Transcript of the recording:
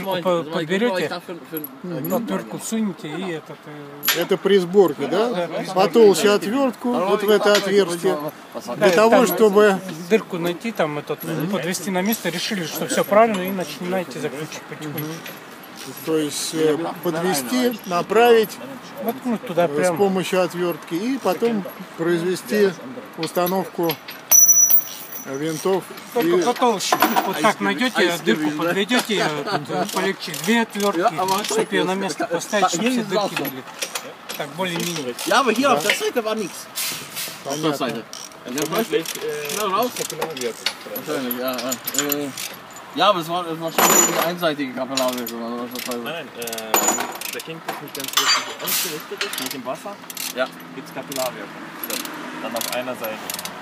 подберете, отвертку сунете и этот... э, Это при сборке, да? Потолще отвертку вот в это отверстие. Для того, чтобы дырку найти, там этот, подвести на место, решили, что все правильно, и начинаете закручивать потихоньку. то есть э, подвести, направить Воткнуть туда э, с помощью отвертки и потом произвести установку винтов Только и потолще. Вот так найдете, дырку подведете, э, полегче. Две отвертки, чтобы ее на место поставить, чтобы все дырки были. Так, более-менее. Ja, aber hier auf der Seite war nichts. Auf der понятно. Seite. Ja, wahrscheinlich, schnell raus. Wahrscheinlich, ja. ja. Äh, Ja, aber es war es war schon eine einseitige das heißt. Nein, äh, der Kink das nicht ganz richtig ausgerichtet ist mit dem Wasser, Ja. gibt es Kapillarwirkung. So, dann auf einer Seite.